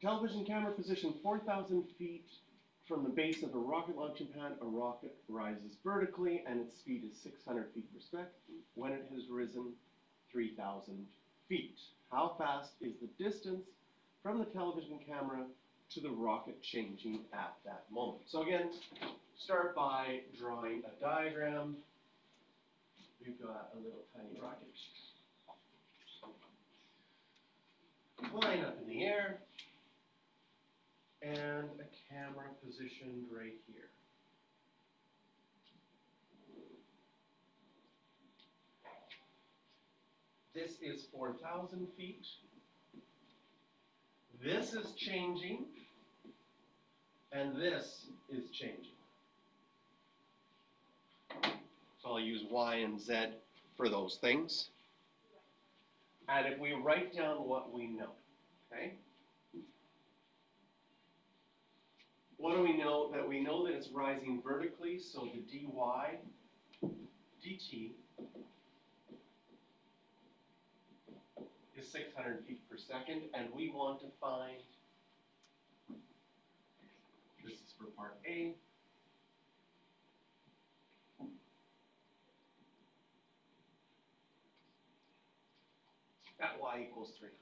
Television camera positioned four thousand feet from the base of a rocket launching pad, a rocket rises vertically and its speed is six hundred feet per second when it has risen three thousand feet. How fast is the distance from the television camera to the rocket changing at that moment? So again, start by drawing a diagram. We've got a little tiny rocket flying up in the air and a camera positioned right here. This is 4,000 feet. This is changing, and this is changing. So I'll use Y and Z for those things. And if we write down what we know, okay? What do we know? That we know that it's rising vertically, so the dy dt is 600 feet per second, and we want to find, this is for part A, at y equals 300.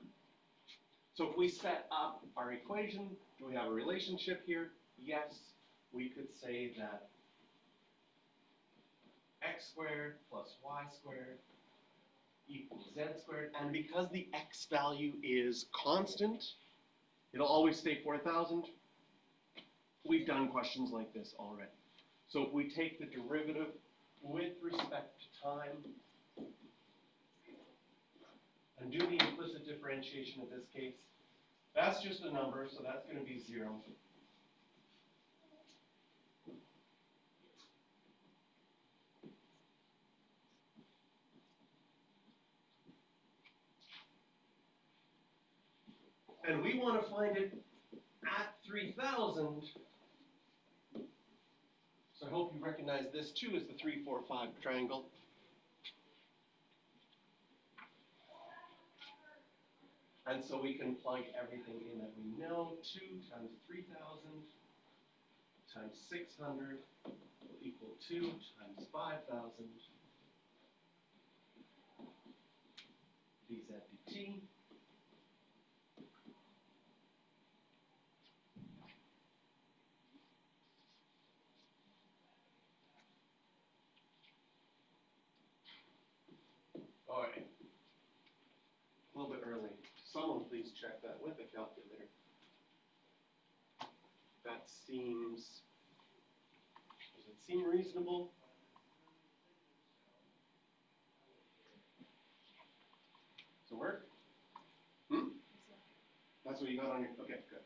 So if we set up our equation, do we have a relationship here? Yes, we could say that x squared plus y squared equals z squared, and because the x value is constant, it'll always stay 4,000. We've done questions like this already. So if we take the derivative with respect to time, and do the implicit differentiation in this case, that's just a number, so that's going to be 0. And we want to find it at 3,000. So I hope you recognize this too as the 3, 4, 5 triangle. And so we can plug everything in that we know. 2 times 3,000 times 600 will equal 2 times 5,000 dz dt. All right. A little bit early. Check that with a calculator. That seems, does it seem reasonable? Does it work? Hmm? That's what you got on your, okay, good.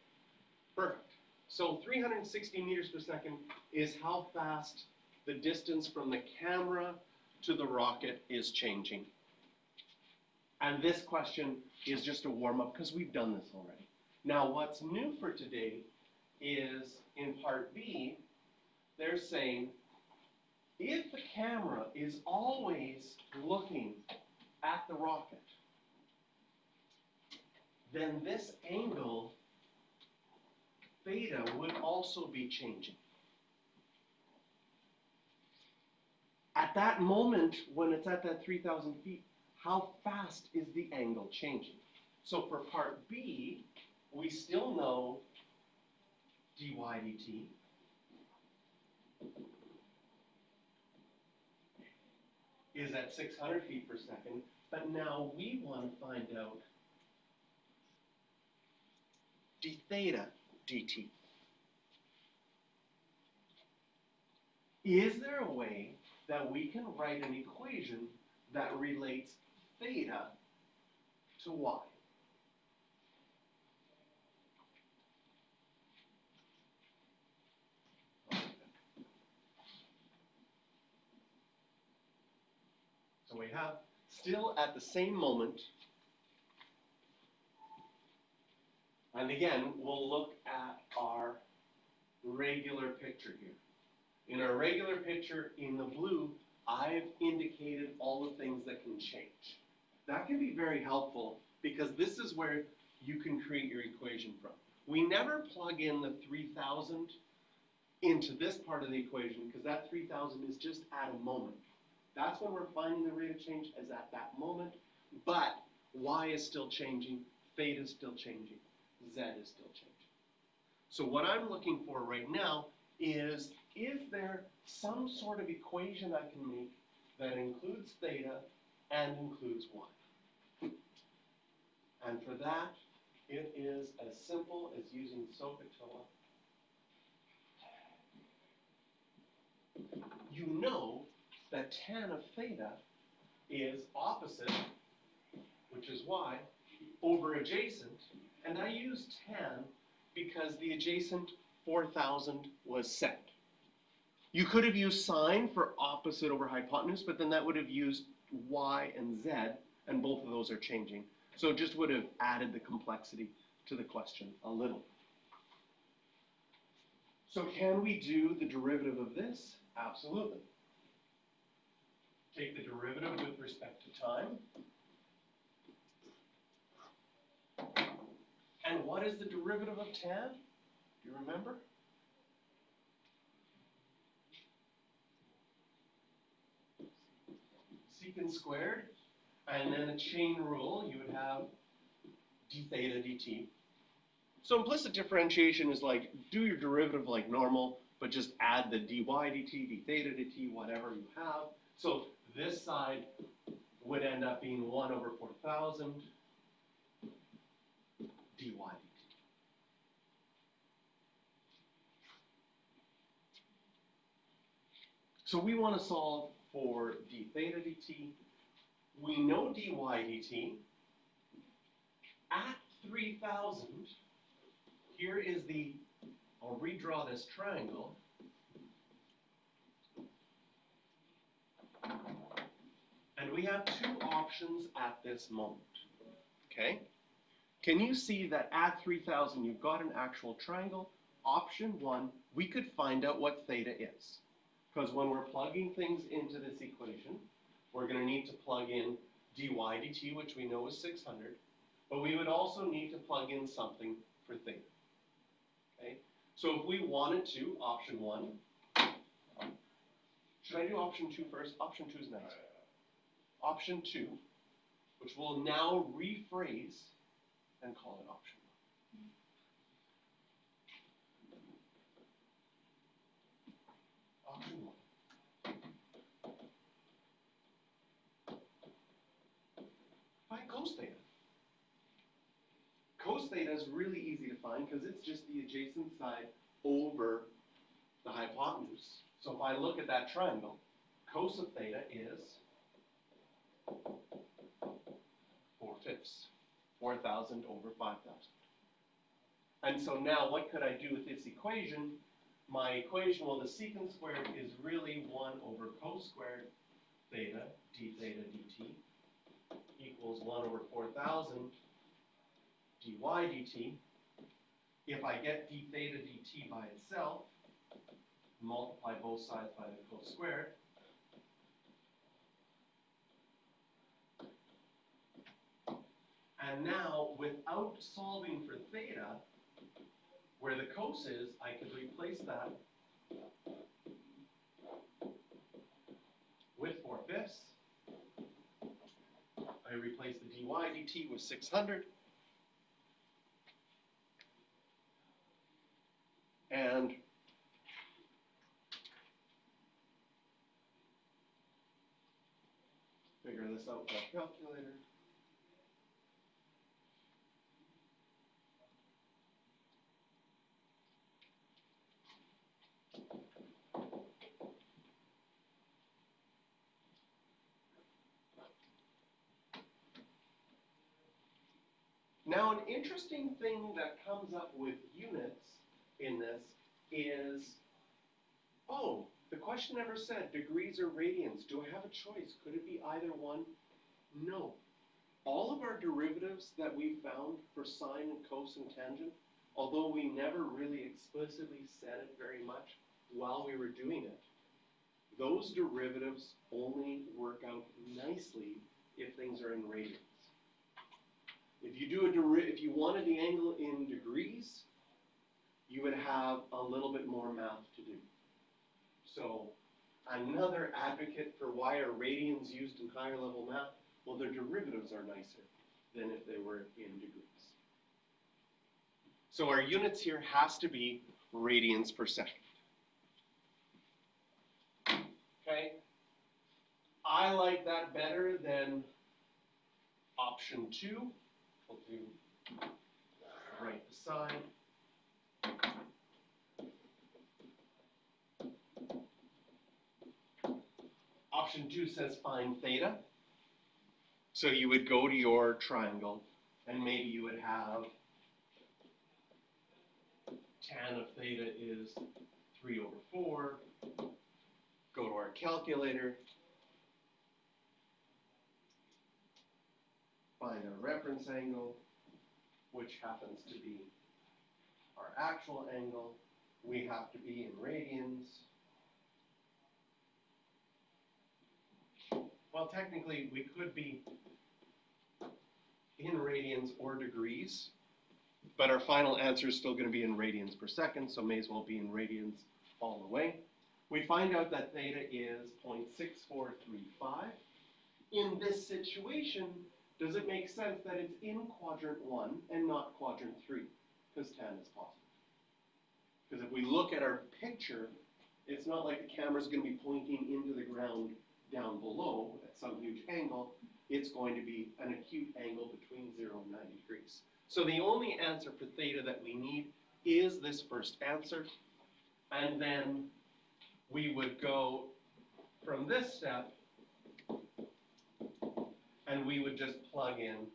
Perfect. So 360 meters per second is how fast the distance from the camera to the rocket is changing. And this question is just a warm up because we've done this already. Now, what's new for today is in part B, they're saying if the camera is always looking at the rocket, then this angle theta would also be changing. At that moment, when it's at that 3,000 feet, how fast is the angle changing? So for part B, we still know dy dt. is at 600 feet per second, but now we want to find out d theta dt. Is there a way that we can write an equation that relates theta to y. So we have still at the same moment, and again, we'll look at our regular picture here. In our regular picture in the blue, I've indicated all the things that can change. That can be very helpful because this is where you can create your equation from. we never plug in the three thousand into this part of the equation, because that three thousand is just at a moment. That's when we're finding the rate of change is at that moment, but y is still changing, theta is still changing, z is still changing. So what I'm looking for right now is, is there some sort of equation I can make that includes theta and includes y? And for that, it is as simple as using SOHCAHTOA. You know that tan of theta is opposite, which is y, over adjacent, and I use tan because the adjacent 4,000 was set. You could have used sine for opposite over hypotenuse, but then that would have used y and z, and both of those are changing. So it just would have added the complexity to the question a little. So can we do the derivative of this? Absolutely. Take the derivative with respect to time. And what is the derivative of tan? Do you remember? Squared, and then a chain rule, you would have d theta dt. So implicit differentiation is like, do your derivative like normal, but just add the dy dt, d theta dt, whatever you have. So this side would end up being 1 over 4,000 dy dt. So we want to solve for d theta dt. We know dy dt. At 3,000, here is the, I'll redraw this triangle. And we have two options at this moment, okay? Can you see that at 3,000 you've got an actual triangle? Option one, we could find out what theta is. Because when we're plugging things into this equation, we're going to need to plug in dy dt, which we know is 600, but we would also need to plug in something for theta. Okay? So if we wanted to, option one, should I do option two first? Option two is next. Option two, which we'll now rephrase and call it option one. Option one. Find cos theta. Theta is really easy to find because it's just the adjacent side over the hypotenuse. So if I look at that triangle, cos of theta is 4 fifths, 4,000 over 5,000. And so now what could I do with this equation? My equation, well, the secant squared is really 1 over cos squared theta, d theta dt, equals 1 over 4,000 dy dt. If I get d theta dt by itself, multiply both sides by the cos squared, And now, without solving for theta, where the cos is, I could replace that with 4 fifths. I replace the dy dt with 600. And figure this out with a calculator. Now, an interesting thing that comes up with units in this is, oh, the question never said degrees or radians. Do I have a choice? Could it be either one? No. All of our derivatives that we found for sine and cos and tangent, although we never really explicitly said it very much while we were doing it, those derivatives only work out nicely if things are in radians. If you do a if you wanted the angle in degrees, you would have a little bit more math to do. So another advocate for why are radians used in higher level math? Well, their derivatives are nicer than if they were in degrees. So our units here has to be radians per second. Okay? I like that better than option two. We'll do right beside. Option two says find theta. So you would go to your triangle and maybe you would have tan of theta is three over four. Go to our calculator. Find our reference angle, which happens to be our actual angle. We have to be in radians. Well, technically, we could be in radians or degrees, but our final answer is still going to be in radians per second, so may as well be in radians all the way. We find out that theta is 0.6435. In this situation, does it make sense that it's in quadrant one and not quadrant three? Because tan is positive. Because if we look at our picture, it's not like the camera's going to be pointing into the ground down below at some huge angle. It's going to be an acute angle between 0 and 90 degrees. So the only answer for theta that we need is this first answer. And then we would go from this step and we would just plug in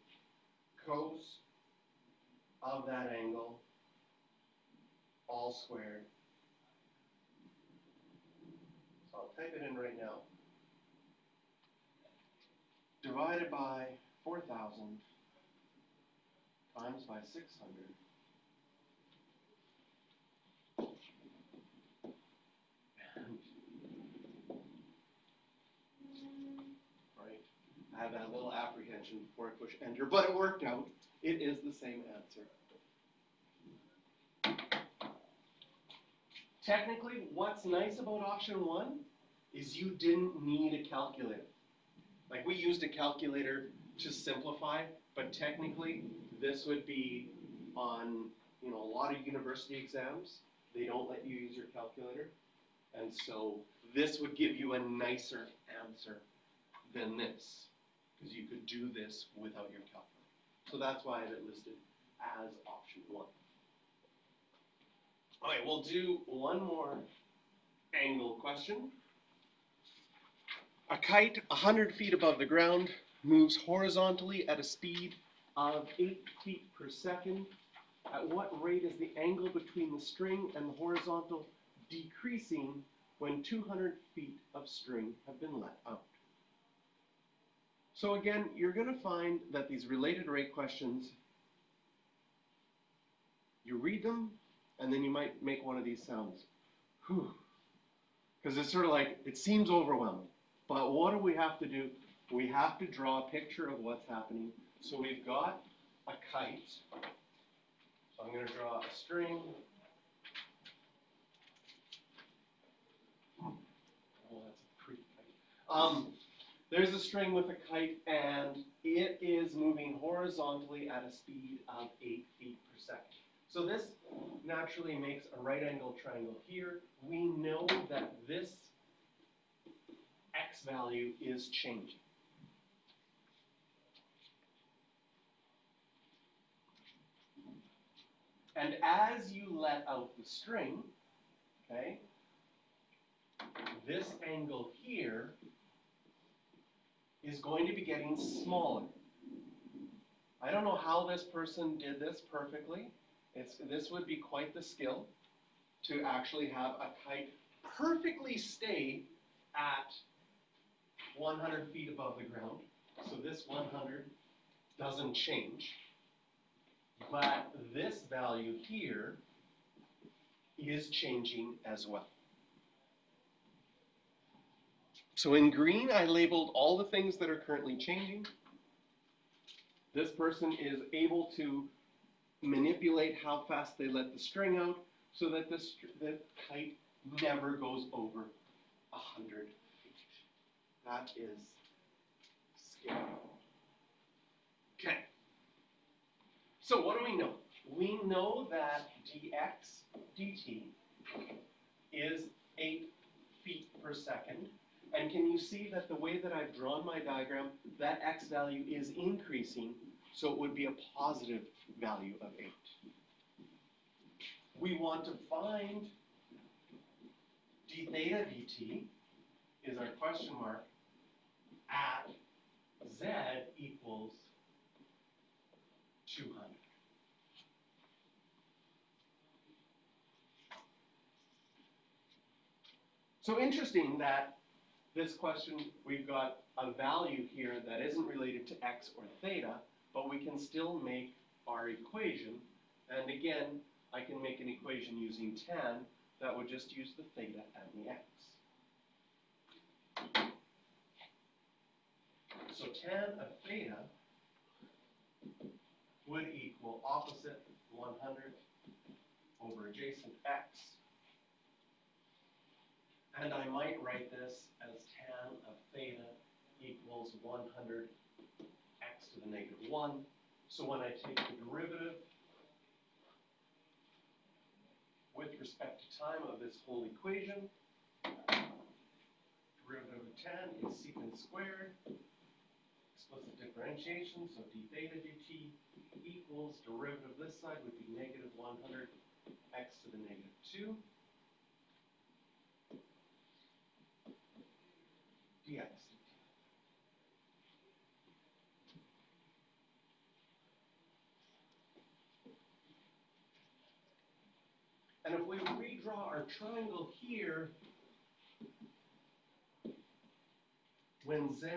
cos of that angle all squared. So I'll type it in right now. Divided by 4,000 times by 600. Right, I had that little apprehension before I push enter, but it worked out. It is the same answer. Technically, what's nice about option one is you didn't need a calculator. Like we used a calculator to simplify, but technically this would be on you know a lot of university exams. They don't let you use your calculator, and so this would give you a nicer answer than this because you could do this without your calculator. So that's why I have it listed as option one. Okay, we'll do one more angle question. A kite 100 feet above the ground moves horizontally at a speed of 8 feet per second. At what rate is the angle between the string and the horizontal decreasing when 200 feet of string have been let out? So again, you're going to find that these related rate questions, you read them, and then you might make one of these sounds. Because it's sort of like, it seems overwhelming. But what do we have to do? We have to draw a picture of what's happening. So we've got a kite. So I'm going to draw a string. Oh, that's a pretty kite. Um, there's a string with a kite, and it is moving horizontally at a speed of 8 feet per second. So this naturally makes a right angle triangle here. We know that this value is changing. And as you let out the string, okay, this angle here is going to be getting smaller. I don't know how this person did this perfectly. It's, this would be quite the skill to actually have a kite perfectly stay at 100 feet above the ground. So this 100 doesn't change. But this value here is changing as well. So in green, I labeled all the things that are currently changing. This person is able to manipulate how fast they let the string out. so that the, the kite never goes over hundred feet. That is scary. Okay. So what do we know? We know that dx dt is eight feet per second. And can you see that the way that I've drawn my diagram, that x value is increasing, so it would be a positive value of eight. We want to find d theta dt is our question mark at z equals two hundred. So interesting that this question, we've got a value here that isn't related to x or theta, but we can still make our equation. And again, I can make an equation using tan that would just use the theta and the x. So tan of theta would equal opposite 100 over adjacent x. And I might write this as tan of theta equals 100 x to the negative 1. So when I take the derivative with respect to time of this whole equation, derivative of tan is secant squared, explicit differentiation, so d theta dt equals derivative of this side would be negative 100 x to the negative 2. dx. And if we redraw our triangle here, when z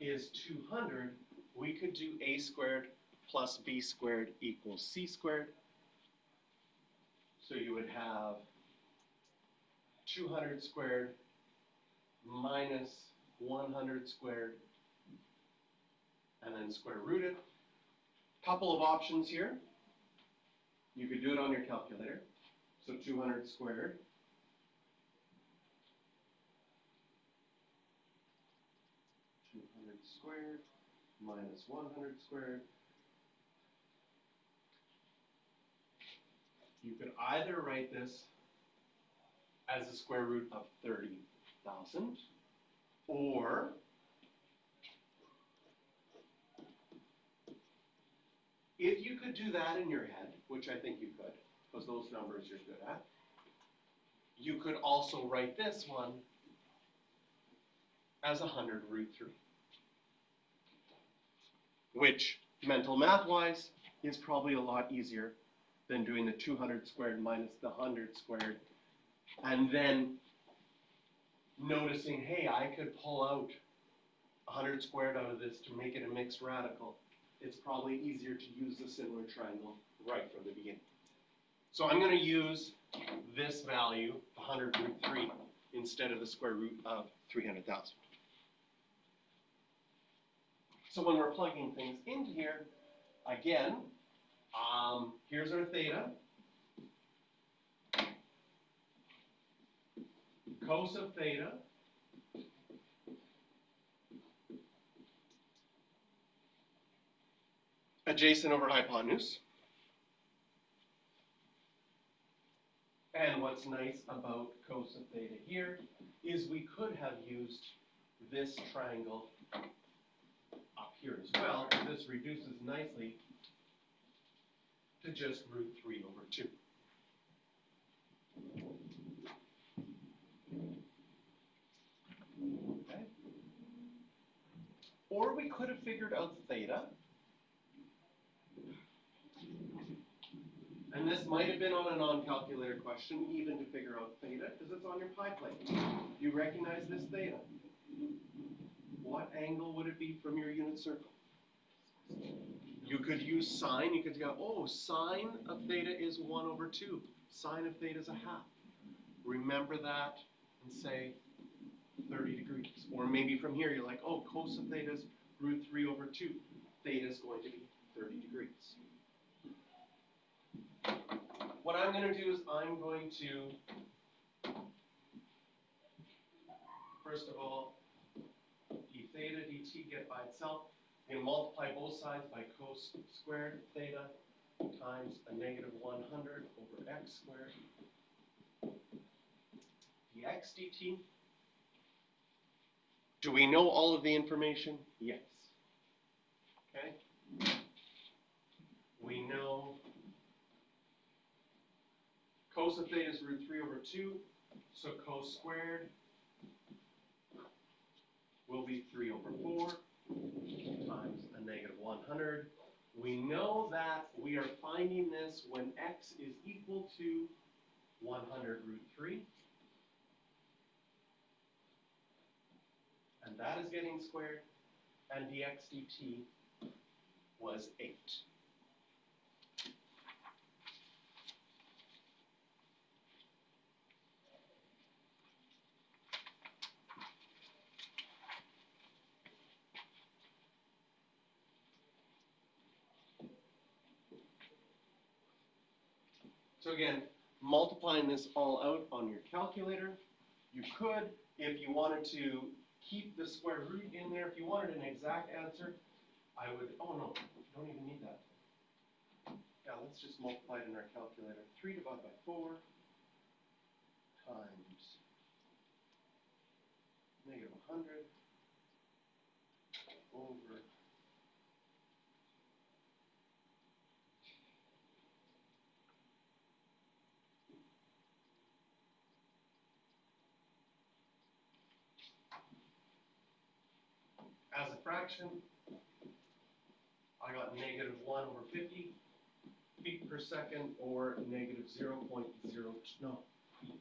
is 200, we could do a squared plus b squared equals c squared. So you would have 200 squared minus 100 squared, and then square root it. Couple of options here. You could do it on your calculator. So 200 squared. Two hundred squared minus one hundred squared. You could either write this as the square root of 30,000, or if you could do that in your head, which I think you could, because those numbers you're good at, you could also write this one as 100 root 3. Which, mental math wise, is probably a lot easier than doing the 200 squared minus the 100 squared and then noticing, hey, I could pull out 100 squared out of this to make it a mixed radical, it's probably easier to use the similar triangle right from the beginning. So I'm going to use this value, 100 root 3, instead of the square root of 300,000. So when we're plugging things into here, again, um, here's our theta. cos of theta adjacent over hypotenuse. And what's nice about cos of theta here is we could have used this triangle up here as well. This reduces nicely to just root 3 over 2. Okay. Or we could have figured out theta. And this might have been on a non-calculator question, even to figure out theta, because it's on your pie plate. You recognize this theta? What angle would it be from your unit circle? You could use sine, you could go, oh, sine of theta is 1 over 2. Sine of theta is a half. Remember that and say 30 degrees. Or maybe from here you're like, oh, cos of theta is root 3 over 2. Theta is going to be 30 degrees. what I'm gonna do is I'm going to, first of all, theta dt get by itself. I'm multiply both sides by cos squared theta times a negative one hundred over x squared dx dt. Do we know all of the information? Yes. Okay? We know cos of theta is root three over two, so cos squared will be three over four times a negative one hundred. We know that we are finding this when x is equal to one hundred root three. And that is getting squared, and dx dt was eight. So again, multiplying this all out on your calculator, you could, if you wanted to keep the square root in there, if you wanted an exact answer, I would, oh no, you don't even need that. Yeah, let's just multiply it in our calculator. Three divided by four times negative hundred over As a fraction, I got negative one over fifty feet per second or negative zero point zero, no, feet.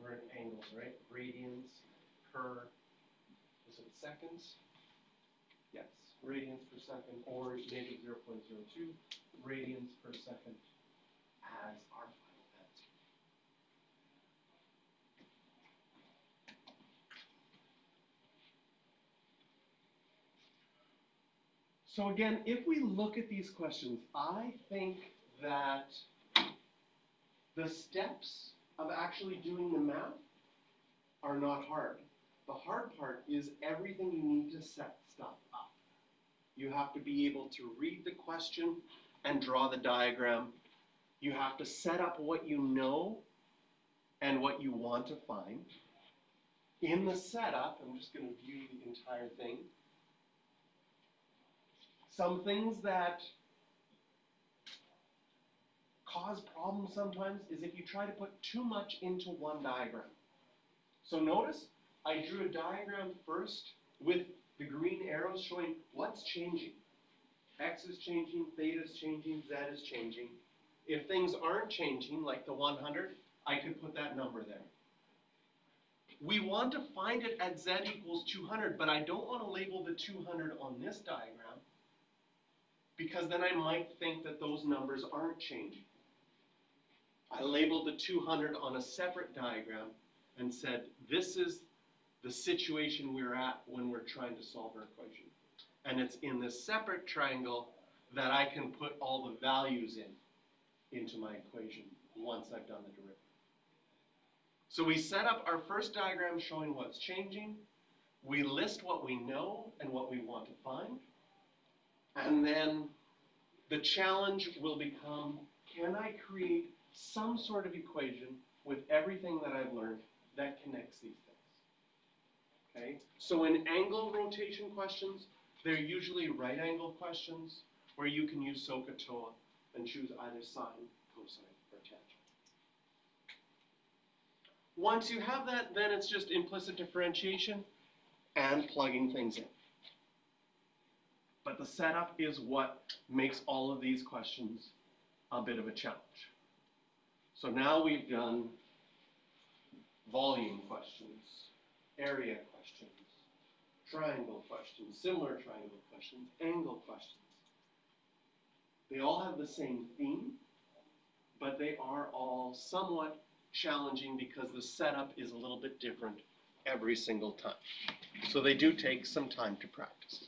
We're in angles, right? Radians per, is it seconds? Yes, radians per second or negative zero point zero two radians per second as our final answer. So again, if we look at these questions, I think that the steps of actually doing the math are not hard. The hard part is everything you need to set stuff up. You have to be able to read the question and draw the diagram. You have to set up what you know and what you want to find. In the setup, I'm just going to view the entire thing some things that cause problems sometimes is if you try to put too much into one diagram. So notice I drew a diagram first with the green arrows showing what's changing. X is changing, theta is changing, Z is changing. If things aren't changing, like the 100, I could put that number there. We want to find it at Z equals 200, but I don't want to label the 200 on this diagram because then I might think that those numbers aren't changing. I labeled the 200 on a separate diagram and said, this is the situation we're at when we're trying to solve our equation. And it's in this separate triangle that I can put all the values in, into my equation once I've done the derivative. So we set up our first diagram showing what's changing. We list what we know and what we want to find. And then the challenge will become, can I create some sort of equation with everything that I've learned that connects these things? Okay, so in angle rotation questions, they're usually right angle questions where you can use SOHCAHTOA and choose either sine, cosine, or tangent. Once you have that, then it's just implicit differentiation and plugging things in. But the setup is what makes all of these questions a bit of a challenge. So now we've done volume questions, area questions, triangle questions, similar triangle questions, angle questions. They all have the same theme, but they are all somewhat challenging because the setup is a little bit different every single time. So they do take some time to practice.